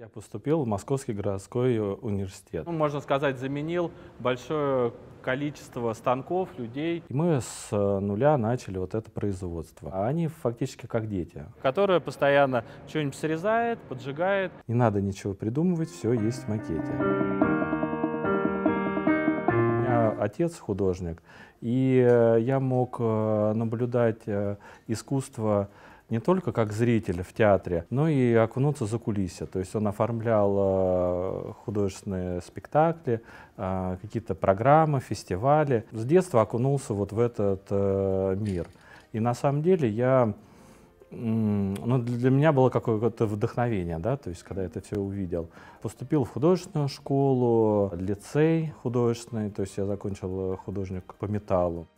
Я поступил в Московский городской университет. Ну, можно сказать, заменил большое количество станков, людей. И мы с э, нуля начали вот это производство. А они фактически как дети. Которое постоянно что-нибудь срезает, поджигает. Не надо ничего придумывать, все есть в макете. У меня отец художник, и э, я мог э, наблюдать искусство не только как зритель в театре, но и окунуться за кулисья. То есть он оформлял э, художественные спектакли, э, какие-то программы, фестивали. С детства окунулся вот в этот э, мир. И на самом деле я ну, для меня было какое-то вдохновение, да, то есть, когда это все увидел. Поступил в художественную школу, лицей художественный, то есть я закончил художник по металлу.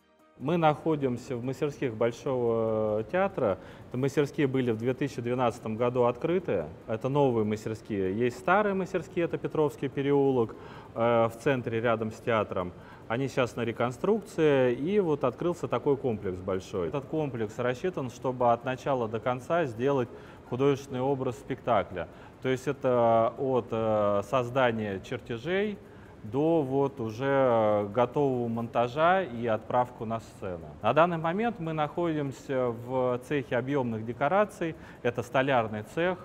Мы находимся в мастерских Большого театра. Это мастерские были в 2012 году открыты. Это новые мастерские. Есть старые мастерские, это Петровский переулок э, в центре рядом с театром. Они сейчас на реконструкции, и вот открылся такой комплекс большой. Этот комплекс рассчитан, чтобы от начала до конца сделать художественный образ спектакля. То есть это от э, создания чертежей, до вот уже готового монтажа и отправку на сцену. На данный момент мы находимся в цехе объемных декораций. Это столярный цех.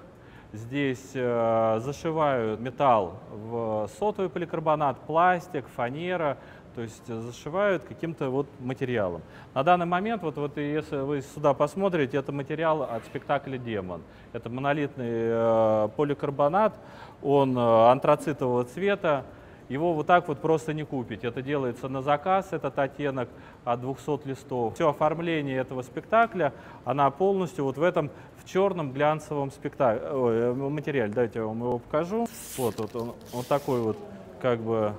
Здесь э, зашивают металл в сотовый поликарбонат, пластик, фанера, то есть зашивают каким-то вот материалом. На данный момент, вот, вот если вы сюда посмотрите, это материал от спектакля «Демон». Это монолитный э, поликарбонат, он э, антрацитового цвета, его вот так вот просто не купить. Это делается на заказ, этот оттенок от 200 листов. Все оформление этого спектакля, она полностью вот в этом, в черном глянцевом спектакле, ой, материале. Давайте я вам его покажу. Вот, вот он, вот такой вот как бы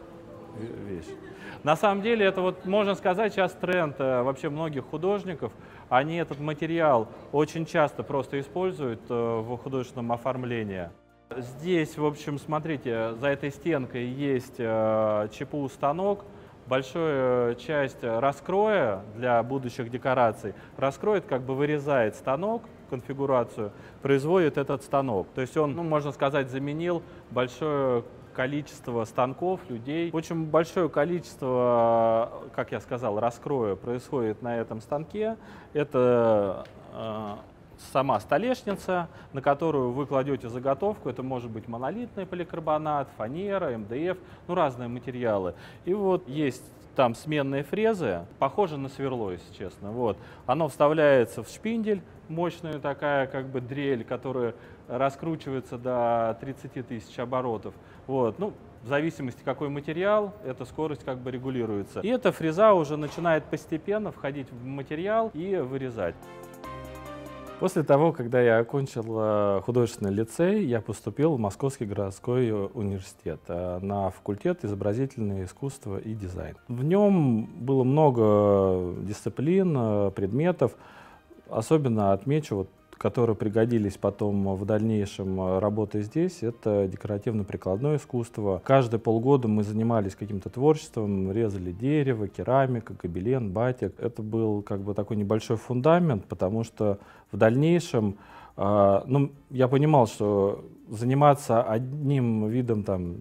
вещь. На самом деле это вот, можно сказать, сейчас тренд э, вообще многих художников. Они этот материал очень часто просто используют э, в художественном оформлении. Здесь, в общем, смотрите, за этой стенкой есть э, ЧПУ-станок. Большая часть раскроя для будущих декораций раскроет, как бы вырезает станок, конфигурацию, производит этот станок. То есть он, ну, можно сказать, заменил большое количество станков, людей. Очень большое количество, как я сказал, раскроя происходит на этом станке. Это э, сама столешница, на которую вы кладете заготовку. Это может быть монолитный поликарбонат, фанера, МДФ, ну разные материалы. И вот есть там сменные фрезы, похоже на сверло, если честно. Вот. Оно вставляется в шпиндель, мощная такая как бы дрель, которая раскручивается до 30 тысяч оборотов. Вот. Ну, в зависимости какой материал, эта скорость как бы регулируется. И эта фреза уже начинает постепенно входить в материал и вырезать. После того, когда я окончил э, художественный лицей, я поступил в Московский городской университет э, на факультет изобразительное искусство и дизайн. В нем было много дисциплин, э, предметов. Особенно отмечу вот которые пригодились потом в дальнейшем э, работе здесь, это декоративно-прикладное искусство. Каждые полгода мы занимались каким-то творчеством, резали дерево, керамика, гобелен, батик. Это был как бы такой небольшой фундамент, потому что в дальнейшем э, ну, я понимал, что заниматься одним видом там,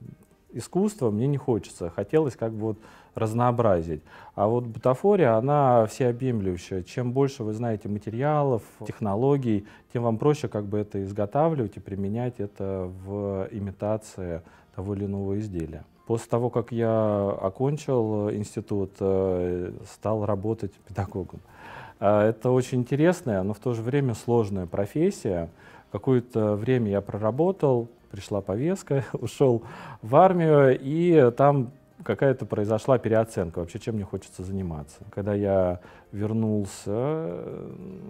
искусства мне не хочется. Хотелось как бы вот разнообразить. А вот бутафория, она всеобъемлющая. Чем больше вы знаете материалов, технологий, тем вам проще как бы это изготавливать и применять это в имитации того или иного изделия. После того, как я окончил институт, э, стал работать педагогом. Э, это очень интересная, но в то же время сложная профессия. Какое-то время я проработал, пришла повестка, ушел в армию, и там какая-то произошла переоценка, вообще чем мне хочется заниматься. Когда я вернулся,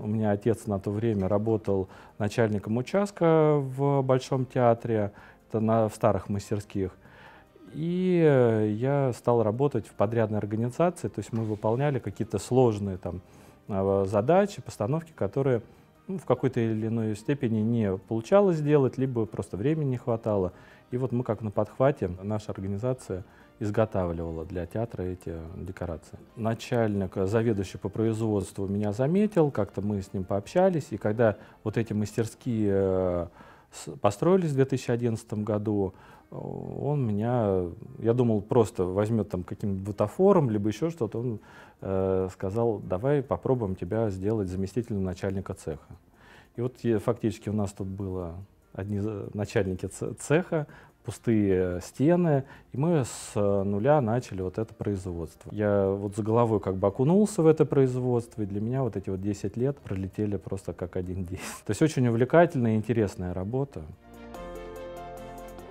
у меня отец на то время работал начальником участка в Большом театре, это на, в старых мастерских, и я стал работать в подрядной организации, то есть мы выполняли какие-то сложные там а, задачи, постановки, которые ну, в какой-то или иной степени не получалось сделать, либо просто времени не хватало. И вот мы как на подхвате, наша организация изготавливала для театра эти декорации. Начальник, заведующий по производству меня заметил, как-то мы с ним пообщались, и когда вот эти мастерские э, построились в 2011 году, он меня, я думал, просто возьмет там каким-нибудь бутафором, либо еще что-то. Он э, сказал, давай попробуем тебя сделать заместителем начальника цеха. И вот фактически у нас тут было одни начальники цеха, пустые стены, и мы с нуля начали вот это производство. Я вот за головой как бы окунулся в это производство, и для меня вот эти вот 10 лет пролетели просто как один день. То есть очень увлекательная и интересная работа.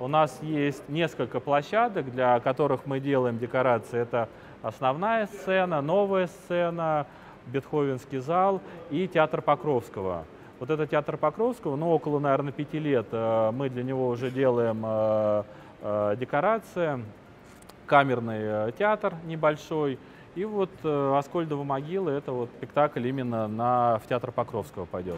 У нас есть несколько площадок, для которых мы делаем декорации. Это основная сцена, новая сцена, Бетховенский зал и театр Покровского. Вот этот театр Покровского, ну, около, наверное, пяти лет э, мы для него уже делаем э, э, декорации, камерный театр небольшой. И вот «Аскольдова могила» — это вот спектакль именно на, в театр Покровского пойдет.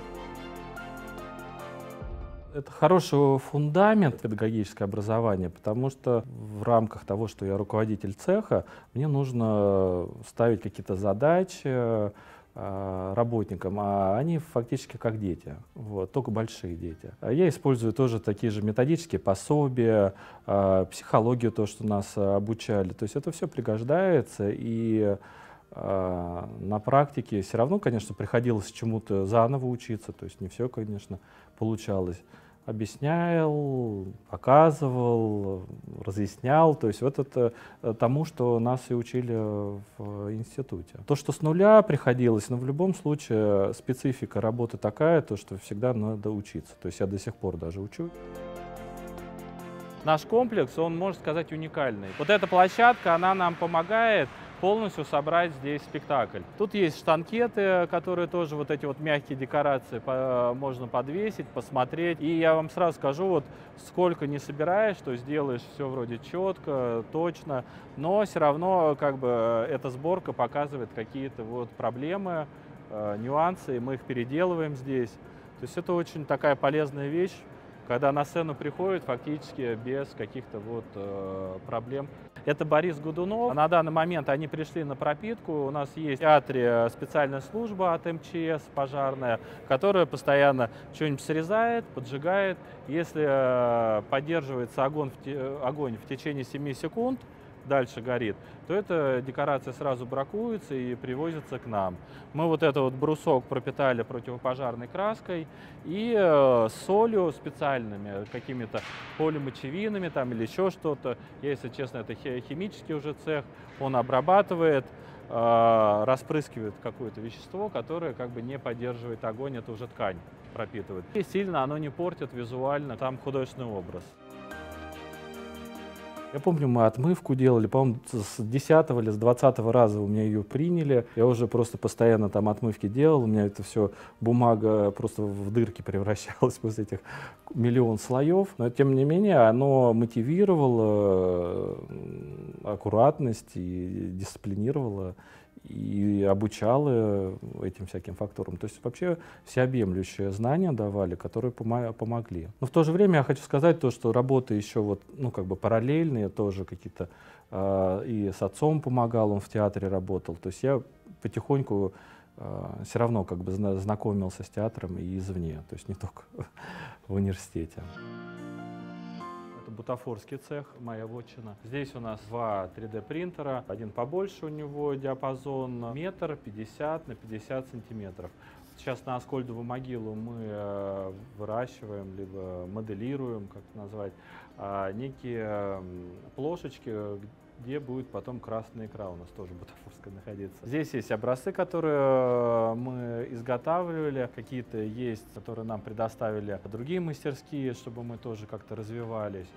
Это хороший фундамент педагогическое образование, потому что в рамках того, что я руководитель цеха, мне нужно ставить какие-то задачи, работникам, а они фактически как дети, вот, только большие дети. А я использую тоже такие же методические пособия, а, психологию, то, что нас обучали. То есть это все пригождается, и на практике все равно, конечно, приходилось чему-то заново учиться, то есть не все, конечно, получалось объяснял, показывал, разъяснял. То есть вот это э, тому, что нас и учили в институте. То, что с нуля приходилось, но в любом случае специфика работы такая, то, что всегда надо учиться. То есть я до сих пор даже учу. Наш комплекс, он, можно сказать, уникальный. Вот эта площадка, она нам помогает полностью собрать здесь спектакль. Тут есть штанкеты, которые тоже вот эти вот мягкие декорации можно подвесить, посмотреть. И я вам сразу скажу, вот сколько не собираешь, то сделаешь все вроде четко, точно, но все равно как бы эта сборка показывает какие-то вот проблемы, э, нюансы, и мы их переделываем здесь. То есть это очень такая полезная вещь, когда на сцену приходят фактически без каких-то вот э, проблем. Это Борис Гудунов. На данный момент они пришли на пропитку. У нас есть в театре специальная служба от МЧС пожарная, которая постоянно что-нибудь срезает, поджигает. Если э, поддерживается огонь в, те, огонь в течение 7 секунд, дальше горит, то эта декорация сразу бракуется и привозится к нам. Мы вот этот вот брусок пропитали противопожарной краской и э, солью специальными, какими-то полимочевинами там или еще что-то. Если честно, это химический уже цех, он обрабатывает, э, распрыскивает какое-то вещество, которое как бы не поддерживает огонь, это уже ткань пропитывает. И сильно оно не портит визуально там художественный образ. Я помню, мы отмывку делали, по-моему, с 10 или с 20 раза у меня ее приняли. Я уже просто постоянно там отмывки делал, у меня это все, бумага просто в дырки превращалась после этих миллион слоев. Но тем не менее, оно мотивировало аккуратность и дисциплинировало и обучала этим всяким факторам. То есть вообще всеобъемлющие знания давали, которые помогли. Но в то же время я хочу сказать то, что работы еще вот, ну, как бы параллельные, тоже какие-то, э, и с отцом помогал, он в театре работал. То есть я потихоньку э, все равно как бы знакомился с театром и извне, то есть не только в университете бутафорский цех, моя вотчина. Здесь у нас два 3D принтера, один побольше у него диапазон, метр 50 на 50 сантиметров. Сейчас на Аскольдову могилу мы э, выращиваем, либо моделируем, как это назвать, а, некие плошечки, где будет потом красная икра у нас тоже бутафорская находиться. Здесь есть образцы, которые э, мы изготавливали, какие-то есть, которые нам предоставили другие мастерские, чтобы мы тоже как-то развивались.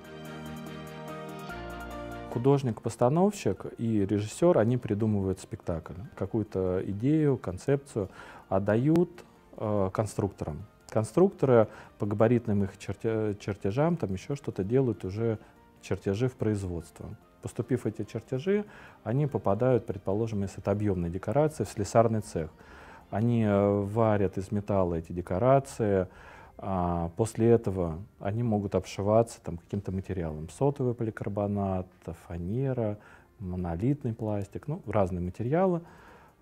Художник-постановщик и режиссер, они придумывают спектакль, какую-то идею, концепцию, отдают э, конструкторам. Конструкторы по габаритным их чертежам, там еще что-то делают уже чертежи в производство. Поступив эти чертежи, они попадают, предположим, если это объемная декорация, в слесарный цех. Они э, варят из металла эти декорации, а после этого они могут обшиваться там, каким-то материалом. Сотовый поликарбонат, фанера, монолитный пластик, ну, разные материалы.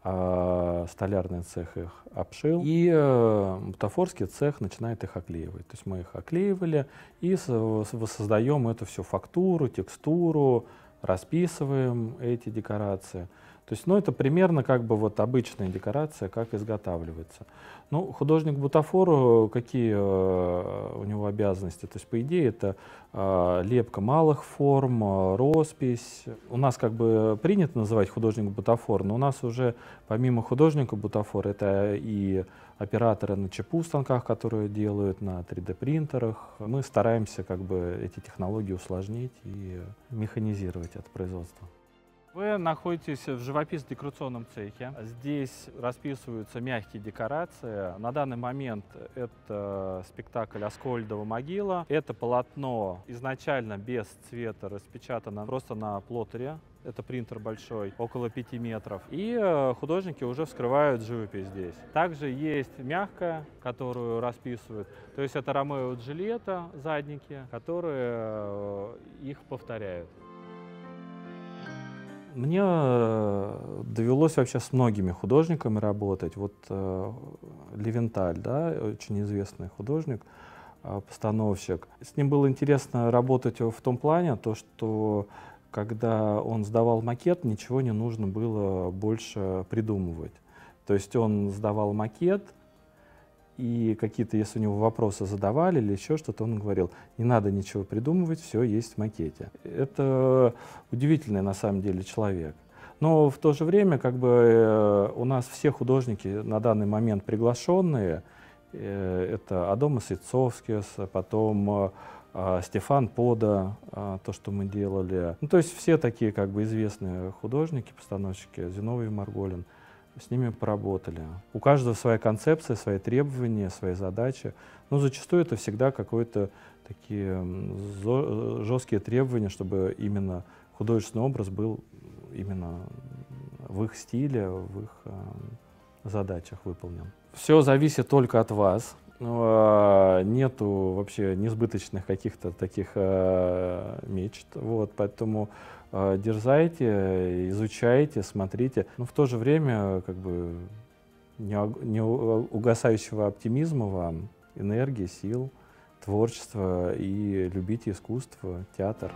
а столярный цех их обшил, и э, бутафорский цех начинает их оклеивать. То есть мы их оклеивали и воссоздаем эту всю фактуру, текстуру, расписываем эти декорации. То есть, ну, это примерно как бы вот обычная декорация, как изготавливается. Ну, художник бутафору, какие э, у него обязанности? То есть, по идее, это э, лепка малых форм, э, роспись. У нас как бы принято называть художник бутафор, но у нас уже помимо художника бутафор, это и операторы на ЧПУ станках, которые делают на 3D принтерах. Мы стараемся как бы эти технологии усложнить и механизировать это производство. Вы находитесь в живописно-декорационном цехе. Здесь расписываются мягкие декорации. На данный момент это спектакль «Аскольдова могила». Это полотно изначально без цвета распечатано просто на плоттере. Это принтер большой, около 5 метров. И э, художники уже вскрывают живопись здесь. Также есть мягкая, которую расписывают. То есть это Ромео и Джульетта, задники, которые э, их повторяют. Мне э, довелось вообще с многими художниками работать. Вот э, Левенталь, да, очень известный художник, э. С ним было интересно работать в том плане, то, что когда он сдавал макет, ничего не нужно было больше придумывать. То есть он сдавал макет, и какие-то, если у него вопросы задавали или еще что-то, он говорил, не надо ничего придумывать, все есть в макете. Это удивительный на самом деле человек. Но в то же время как бы э, у нас все художники на данный момент приглашенные. Э, это Адомас Ицовскис, потом э, Стефан Пода, то, что мы делали. Ну, то есть все такие как бы известные художники, постановщики, Зиновий Марголин – с ними поработали. У каждого своя концепция, свои требования, свои задачи. Но зачастую это всегда какие-то такие жесткие требования, чтобы именно художественный образ был именно в их стиле, в их э, задачах выполнен. Все зависит только от вас. Э, нету вообще несбыточных каких-то таких э, мечт. Вот, поэтому э, дерзайте, изучайте, смотрите. Но в то же время как бы не угасающего оптимизма вам, энергии, сил, творчества и любите искусство, театр.